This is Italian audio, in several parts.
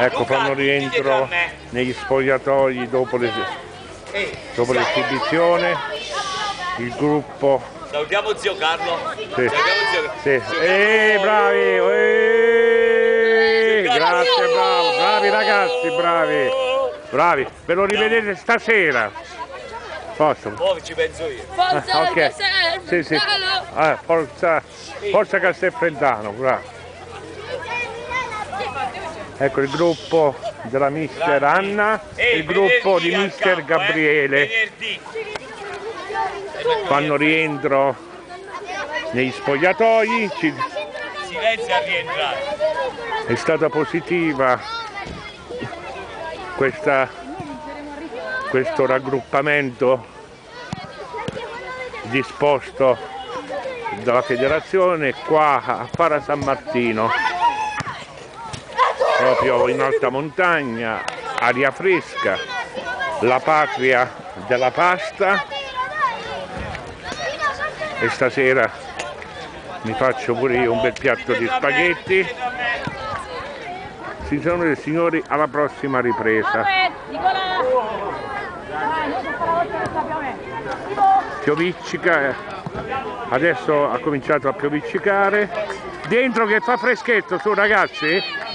Ecco, fanno rientro negli spogliatoi dopo le- dopo l'esibizione il gruppo Salutiamo zio Carlo. sì, Salutiamo zio Carlo. sì. Eh, bravi eh, grazie bravo bravi ragazzi bravi bravi ve lo rivedete stasera posso? Poi ci penso io. Forza Ah, ok. Castel, Sì, sì. Ah, forza, forza Castelfreddano, bravo. Ecco il gruppo della mister Anna e il gruppo di mister eh. Gabriele. Fanno rientro negli spogliatoi, ci- è stata positiva questa- questo raggruppamento disposto dalla federazione qua a Para San Martino proprio in alta montagna aria fresca la patria della pasta. E stasera mi faccio pure io un bel piatto di spaghetti. Signore e signori alla prossima ripresa. Pioviccica eh. adesso ha cominciato a pioviccicare dentro che fa freschetto su ragazzi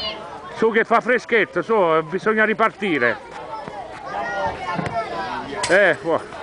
su che fa freschetto su bisogna ripartire eh, boh.